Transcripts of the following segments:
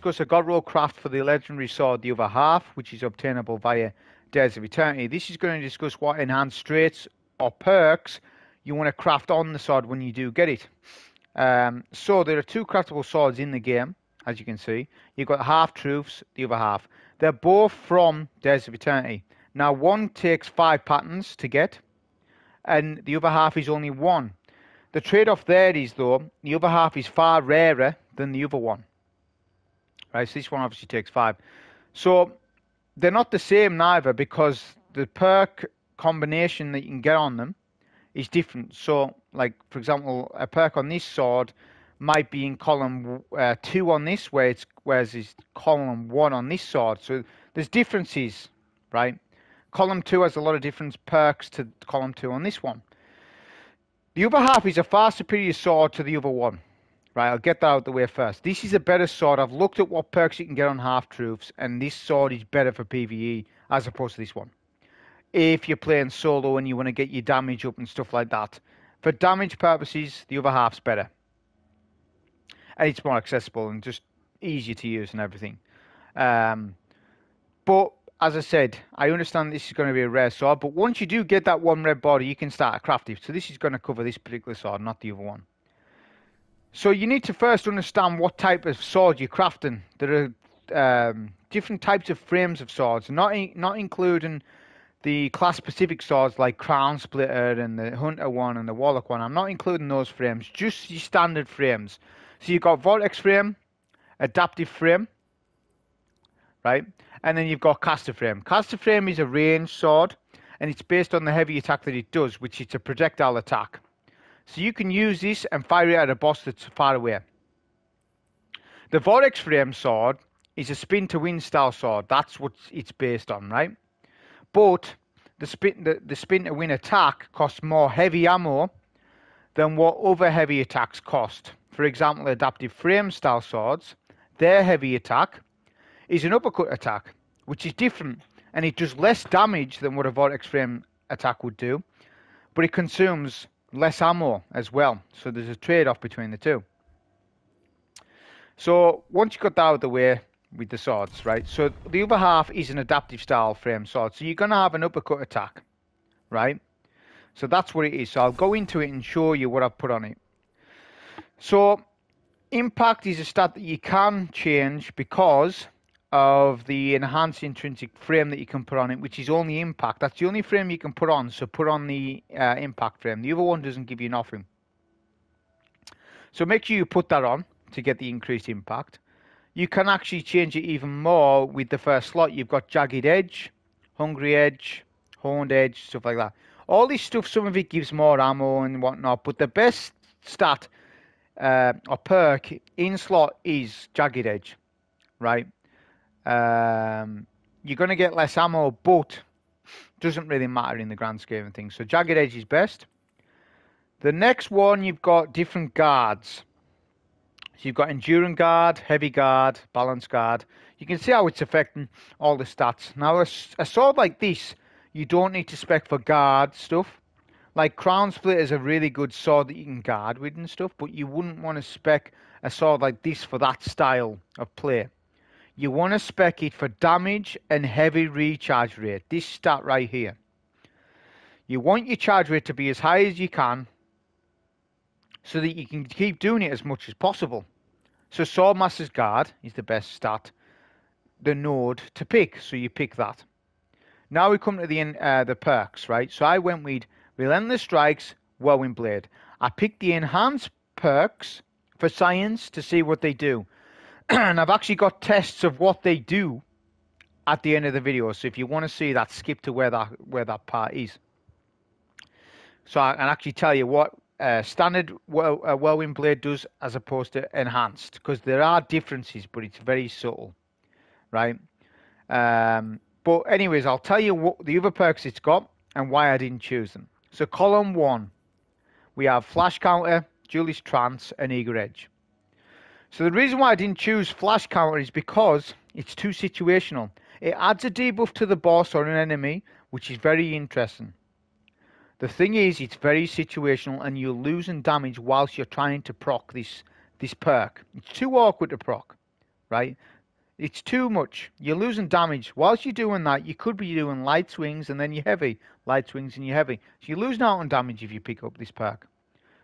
discuss a God roll craft for the legendary sword, the other half, which is obtainable via Dares of Eternity. This is going to discuss what enhanced traits or perks you want to craft on the sword when you do get it. Um, so there are two craftable swords in the game, as you can see. You've got half truths, the other half. They're both from Dares of Eternity. Now one takes five patterns to get, and the other half is only one. The trade-off there is though, the other half is far rarer than the other one. Right, so this one obviously takes five. So they're not the same neither because the perk combination that you can get on them is different. So, like for example, a perk on this sword might be in column uh, two on this, where it's whereas it's column one on this sword. So there's differences, right? Column two has a lot of different perks to column two on this one. The other half is a far superior sword to the other one. Right, I'll get that out of the way first. This is a better sword. I've looked at what perks you can get on half truths, and this sword is better for PvE as opposed to this one. If you're playing solo and you want to get your damage up and stuff like that. For damage purposes, the other half's better. And it's more accessible and just easier to use and everything. Um, but as I said, I understand this is going to be a rare sword, but once you do get that one red border, you can start a crafting. So this is going to cover this particular sword, not the other one. So you need to first understand what type of sword you're crafting. There are um, different types of frames of swords, not in, not including the class specific swords like Crown Splitter and the Hunter one and the Warlock one. I'm not including those frames, just your standard frames. So you've got Vortex frame, Adaptive frame, right? And then you've got Caster frame. Caster frame is a ranged sword, and it's based on the heavy attack that it does, which is a projectile attack. So you can use this and fire it at a boss that's far away. The Vortex Frame sword is a spin to win style sword. That's what it's based on, right? But the spin, the, the spin to win attack costs more heavy ammo than what other heavy attacks cost. For example, adaptive frame style swords, their heavy attack is an uppercut attack, which is different and it does less damage than what a vortex frame attack would do, but it consumes less ammo as well. So there's a trade-off between the two. So once you got that out of the way with the swords, right? So the other half is an adaptive style frame sword. So you're going to have an uppercut attack, right? So that's what it is. So I'll go into it and show you what I've put on it. So impact is a stat that you can change because of the enhanced intrinsic frame that you can put on it, which is only impact. That's the only frame you can put on, so put on the uh, impact frame. The other one doesn't give you nothing. So make sure you put that on to get the increased impact. You can actually change it even more with the first slot. You've got Jagged Edge, Hungry Edge, Honed Edge, stuff like that. All this stuff, some of it gives more ammo and whatnot, but the best stat uh, or perk in slot is Jagged Edge, right? Um, you're going to get less ammo, but doesn't really matter in the grand scheme of things. So Jagged Edge is best. The next one, you've got different guards. So you've got Enduring Guard, Heavy Guard, Balance Guard. You can see how it's affecting all the stats. Now, a, a sword like this, you don't need to spec for guard stuff. Like Crown Split is a really good sword that you can guard with and stuff, but you wouldn't want to spec a sword like this for that style of play you want to spec it for damage and heavy recharge rate. This stat right here. You want your charge rate to be as high as you can so that you can keep doing it as much as possible. So Swordmaster's Guard is the best stat, the node to pick. So you pick that. Now we come to the uh, the perks, right? So I went with Relentless Strikes, Whirlwind Blade. I picked the enhanced perks for science to see what they do. and I've actually got tests of what they do at the end of the video. So if you want to see that, skip to where that where that part is. So I can actually tell you what uh, standard uh, whirlwind blade does as opposed to enhanced, because there are differences, but it's very subtle, right? Um, but anyways, I'll tell you what the other perks it's got and why I didn't choose them. So column one, we have flash counter, Duelist Trance, and Eager Edge. So the reason why I didn't choose Flash Counter is because it's too situational. It adds a debuff to the boss or an enemy, which is very interesting. The thing is, it's very situational and you're losing damage whilst you're trying to proc this, this perk. It's too awkward to proc, right? It's too much. You're losing damage. Whilst you're doing that, you could be doing light swings and then you're heavy. Light swings and you're heavy. So you're losing out on damage if you pick up this perk.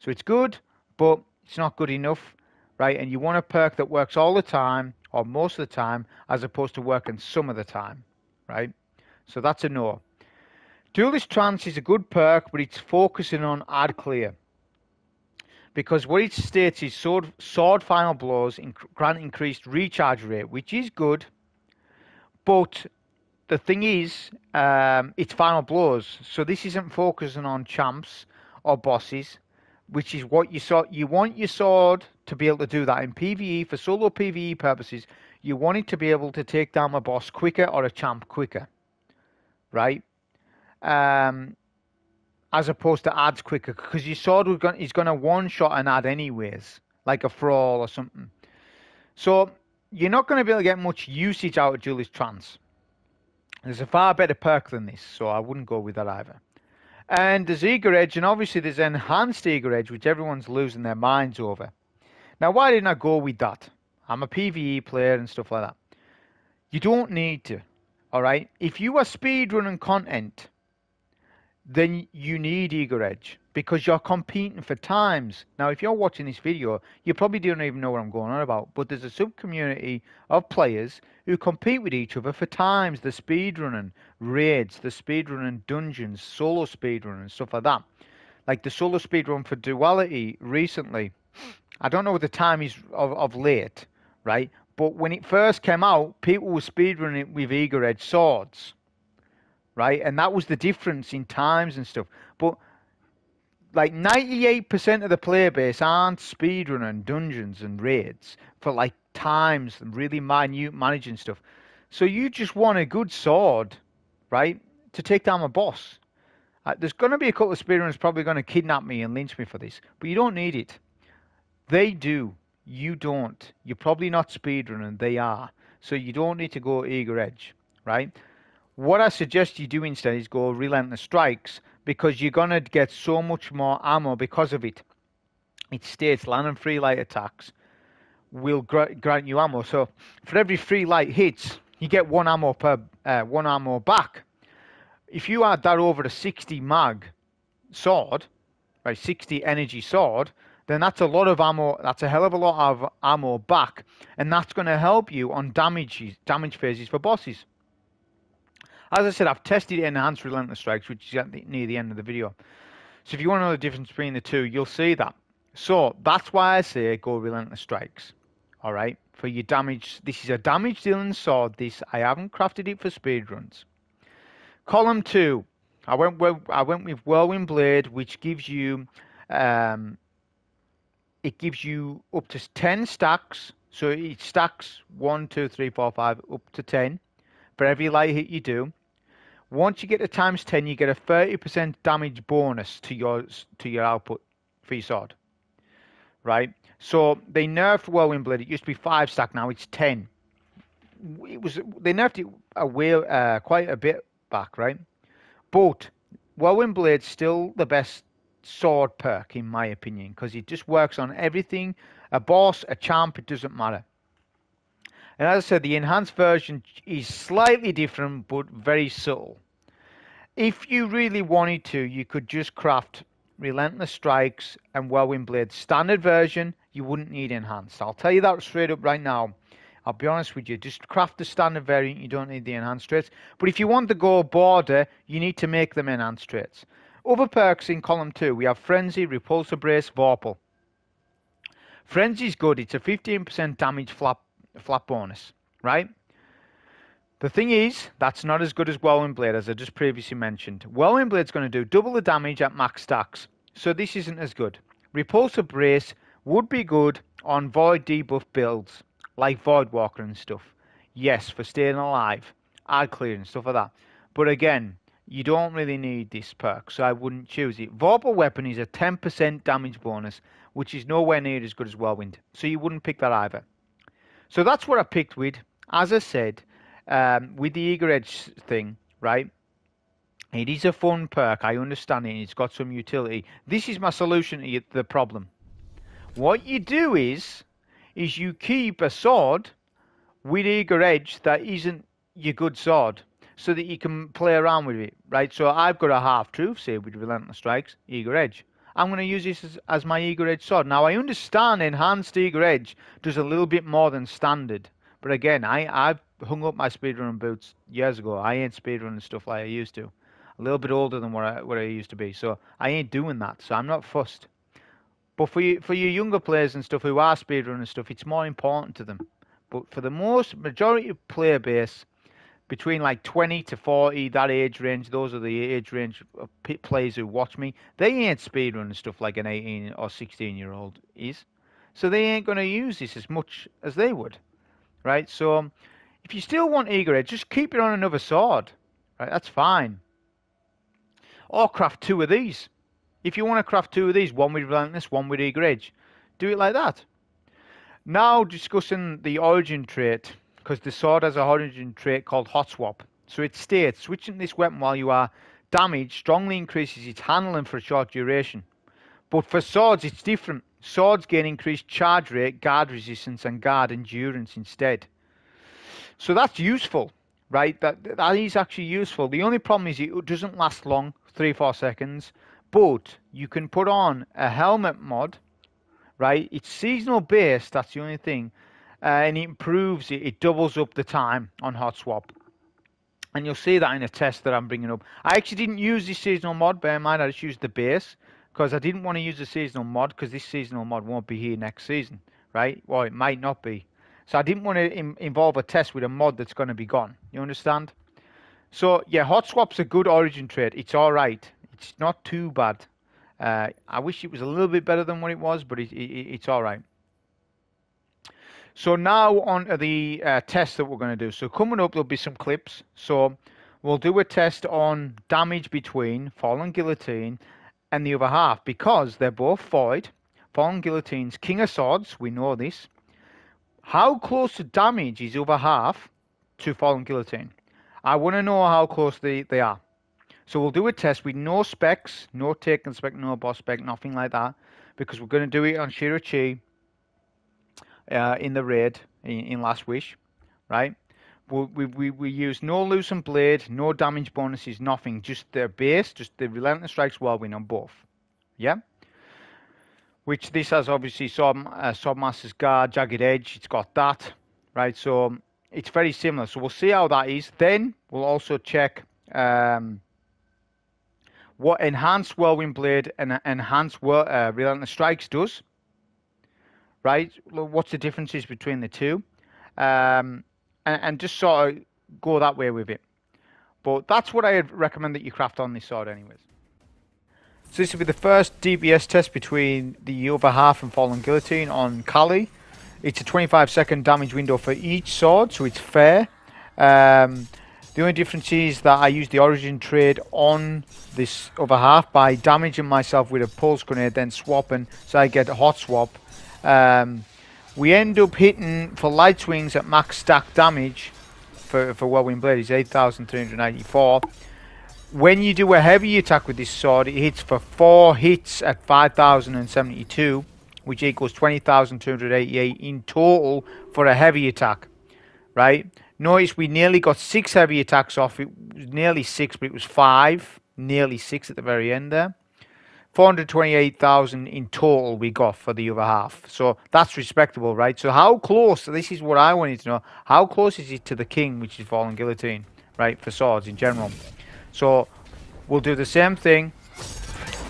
So it's good, but it's not good enough, right? And you want a perk that works all the time or most of the time as opposed to working some of the time, right? So that's a no. Duelist Trance is a good perk, but it's focusing on ad clear because what it states is sword, sword final blows grant increased recharge rate, which is good, but the thing is, um, it's final blows. So this isn't focusing on champs or bosses, which is what you saw. You want your sword to be able to do that in PVE for solo PVE purposes. You want it to be able to take down a boss quicker or a champ quicker, right? Um, as opposed to ads quicker because your sword is going to one shot an ad anyways, like a Thrall or something. So you're not going to be able to get much usage out of Duelist Trance. There's a far better perk than this, so I wouldn't go with that either. And there's Eager Edge, and obviously there's Enhanced Eager Edge, which everyone's losing their minds over. Now, why didn't I go with that? I'm a PvE player and stuff like that. You don't need to, alright? If you are speedrunning content, then you need Eager Edge because you're competing for times. Now, if you're watching this video, you probably don't even know what I'm going on about, but there's a sub community of players who compete with each other for times. The speedrunning raids, the speedrunning dungeons, solo speedrunning, stuff like that. Like the solo speedrun for Duality recently. I don't know what the time is of, of late, right? But when it first came out, people were speedrunning it with Eager Edge swords right? And that was the difference in times and stuff. But like 98% of the player base aren't speedrunning dungeons and raids for like times and really minute managing stuff. So you just want a good sword, right, to take down a boss. Uh, there's going to be a couple of speedrunners probably going to kidnap me and lynch me for this, but you don't need it. They do. You don't. You're probably not speedrunning. They are. So you don't need to go eager edge, right? What I suggest you do instead is go Relentless Strikes because you're going to get so much more ammo because of it. It states land and free light attacks will grant you ammo. So for every free light hits, you get one ammo per uh, one ammo back. If you add that over a 60 mag sword, right, 60 energy sword, then that's a lot of ammo. That's a hell of a lot of ammo back, and that's going to help you on damage damage phases for bosses. As I said, I've tested Enhanced Relentless Strikes, which is the, near the end of the video. So if you want to know the difference between the two, you'll see that. So that's why I say go Relentless Strikes. All right, for your damage. This is a damage dealing sword. This I haven't crafted it for speedruns. Column two, I went with, I went with Whirlwind Blade, which gives you um, it gives you up to ten stacks. So it stacks one, two, three, four, five, up to ten for every light hit you do. Once you get to times 10, you get a 30% damage bonus to your to your output for your sword. Right? So they nerfed Whirlwind Blade. It used to be 5 stack, now it's 10. It was They nerfed it away, uh, quite a bit back, right? But Whirlwind Blade's still the best sword perk, in my opinion, because it just works on everything. A boss, a champ, it doesn't matter. And as I said, the enhanced version is slightly different but very subtle. If you really wanted to, you could just craft Relentless Strikes and Whirlwind Blade standard version. You wouldn't need enhanced. I'll tell you that straight up right now. I'll be honest with you. Just craft the standard variant. You don't need the enhanced traits. But if you want to go border, you need to make them enhanced traits. Other perks in column 2, we have Frenzy, Repulsor Brace, Vorpal. Frenzy is good. It's a 15% damage flat flat bonus, right? The thing is, that's not as good as Whirlwind Blade, as I just previously mentioned. Whirlwind Blade's going to do double the damage at max stacks, so this isn't as good. Repulsor Brace would be good on Void debuff builds, like Void Walker and stuff. Yes, for staying alive, ad clear and stuff like that. But again, you don't really need this perk, so I wouldn't choose it. Vorpal Weapon is a 10% damage bonus, which is nowhere near as good as Whirlwind, so you wouldn't pick that either. So that's what I picked with. As I said, um, with the Eager Edge thing, right? It is a fun perk. I understand it. It's got some utility. This is my solution to the problem. What you do is, is you keep a sword with eager edge that isn't your good sword so that you can play around with it, right? So I've got a half truth, say, with Relentless Strikes, eager edge. I'm going to use this as, as my eager edge sword. Now, I understand enhanced eager edge does a little bit more than standard. But again, I, I've hung up my speedrunning boots years ago. I ain't speedrunning stuff like I used to. A little bit older than what I, what I used to be. So I ain't doing that. So I'm not fussed. But for you, for your younger players and stuff who are speedrunning stuff, it's more important to them. But for the most majority of player base, between like 20 to 40, that age range, those are the age range of players who watch me. They ain't speedrunning stuff like an 18 or 16 year old is. So they ain't going to use this as much as they would. Right? So um, if you still want Eager Edge, just keep it on another sword. Right? That's fine. Or craft two of these. If you want to craft two of these, one with Relentless, one with Eager Edge, do it like that. Now discussing the origin trait, because the sword has a origin trait called Hot Swap. So it states, switching this weapon while you are damaged strongly increases its handling for a short duration. But for swords, it's different. Swords gain increased charge rate, guard resistance, and guard endurance instead. So that's useful, right? That that is actually useful. The only problem is it doesn't last long, three four seconds. But you can put on a helmet mod, right? It's seasonal based. That's the only thing, uh, and it improves it. It doubles up the time on hot swap. And you'll see that in a test that I'm bringing up. I actually didn't use this seasonal mod, bear in mind I just used the base because I didn't want to use the seasonal mod because this seasonal mod won't be here next season, right? Well, it might not be. So I didn't want to Im- involve a test with a mod that's going to be gone. You understand? So yeah, hot swap's a good origin trait. It's all right. It's not too bad. Uh, I wish it was a little bit better than what it was, but it, it, it's all right. So now on to the uh, test that we're going to do. So coming up, there'll be some clips. So we'll do a test on damage between Falling Guillotine and the other half because they're both void. Falling Guillotine's King of Swords, we know this. How close to damage is the other half to Falling Guillotine? I want to know how close they, they are. So we'll do a test with no specs, no taken spec, no boss spec, nothing like that, because we're going to do it on Shuro Chi uh, in the raid in, in Last Wish, right? we, we, we use no loosened blade, no damage bonuses, nothing. Just their base, just the relentless strikes while whirlwind on both. Yeah. Which this has obviously some uh, Swordmaster's Guard, Jagged Edge. It's got that, right? So it's very similar. So we'll see how that is. Then we'll also check um, what enhanced whirlwind blade and enhanced uh, relentless strikes does. Right? What's the differences between the two? Um, and, and just sort of go that way with it. But that's what I recommend that you craft on this sword anyways. So this will be the first DPS test between the other half and Falling Guillotine on Kali. It's a 25 second damage window for each sword, so it's fair. Um, the only difference is that I use the origin trait on this other half by damaging myself with a pulse grenade, then swapping, so I get a hot swap. Um, we end up hitting, for light swings at max stack damage, for, for Whirlwind Blade is 8,394. When you do a heavy attack with this sword, it hits for 4 hits at 5,072, which equals 20,288 in total for a heavy attack, right? Notice we nearly got 6 heavy attacks off. It was nearly 6, but it was 5. Nearly 6 at the very end there. 428,000 in total we got for the other half. So that's respectable, right? So how close, this is what I wanted to know, how close is it to the king, which is Falling Guillotine, right, for swords in general? So we'll do the same thing.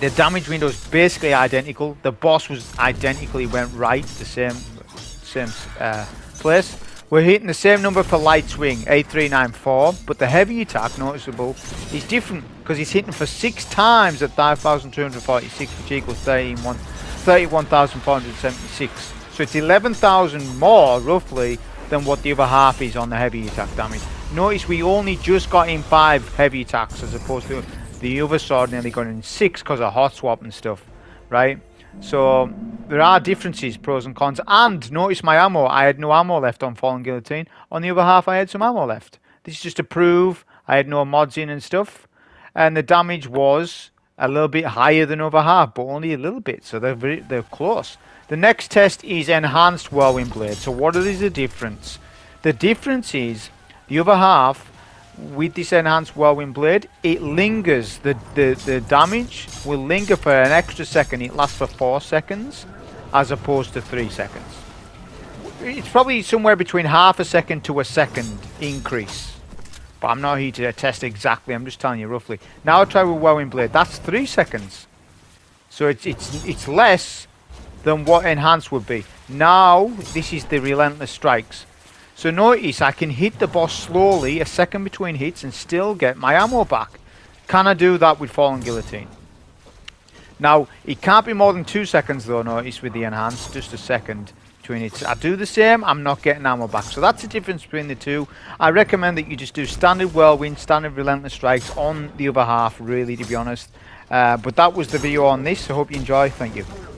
The damage window is basically identical. The boss was identically went right, the same, same uh, place. We're hitting the same number for light swing, 8394, but the heavy attack, noticeable, is different because he's hitting for six times at 5,246, which equals 31,476. so it's 11,000 more, roughly, than what the other half is on the heavy attack damage. Notice we only just got in five heavy attacks as opposed to the other sword nearly got in six because of hot swap and stuff, right? So there are differences, pros and cons. And notice my ammo. I had no ammo left on Falling Guillotine. On the other half, I had some ammo left. This is just to prove I had no mods in and stuff. And the damage was a little bit higher than other half, but only a little bit. So they're very, they're close. The next test is Enhanced Whirlwind Blade. So what is the difference The difference is the other half with this enhanced whirlwind blade, it lingers. The, the, the damage will linger for an extra second. It lasts for four seconds as opposed to three seconds. It's probably somewhere between half a second to a second increase. But I'm not here to test exactly. I'm just telling you roughly. Now I'll try with whirlwind blade. That's three seconds. So it's, it's, it's less than what Enhance would be. Now, this is the relentless strikes. So notice I can hit the boss slowly, a second between hits, and still get my ammo back. Can I do that with Falling Guillotine? Now, it can't be more than two seconds though, notice, with the Enhance, just a second between hits. I do the same, I'm not getting ammo back. So that's the difference between the two. I recommend that you just do standard whirlwind, standard relentless strikes on the other half, really, to be honest. Uh, but that was the video on this, I hope you enjoy. Thank you.